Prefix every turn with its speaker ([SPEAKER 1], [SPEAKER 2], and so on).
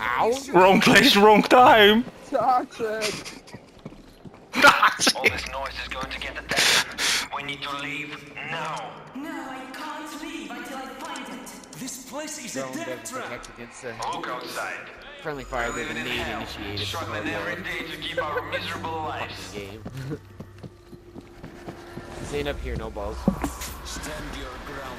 [SPEAKER 1] Ow.
[SPEAKER 2] Wrong place, wrong time.
[SPEAKER 3] Toxic.
[SPEAKER 2] Toxic.
[SPEAKER 4] All this noise is going to get attention. We need to leave now.
[SPEAKER 5] No, I can't leave until I find it.
[SPEAKER 6] This place is
[SPEAKER 1] Zone
[SPEAKER 6] a death trap.
[SPEAKER 1] protect against the
[SPEAKER 4] Look outside.
[SPEAKER 1] friendly fire
[SPEAKER 4] We're need
[SPEAKER 1] initiated
[SPEAKER 4] struggling every day to keep our miserable lives.
[SPEAKER 1] game. Staying up here, no balls.
[SPEAKER 6] Stand your ground.